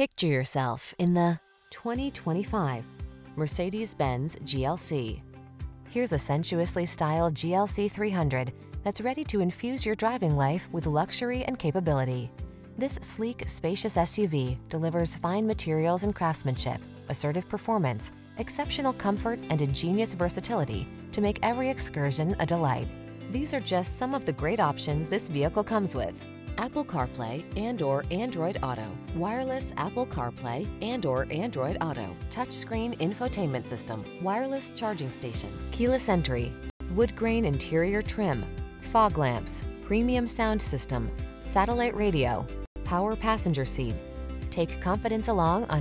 Picture yourself in the 2025 Mercedes-Benz GLC. Here's a sensuously styled GLC 300 that's ready to infuse your driving life with luxury and capability. This sleek, spacious SUV delivers fine materials and craftsmanship, assertive performance, exceptional comfort, and ingenious versatility to make every excursion a delight. These are just some of the great options this vehicle comes with. Apple CarPlay and or Android Auto, wireless Apple CarPlay and or Android Auto, touchscreen infotainment system, wireless charging station, keyless entry, wood grain interior trim, fog lamps, premium sound system, satellite radio, power passenger seat. Take confidence along on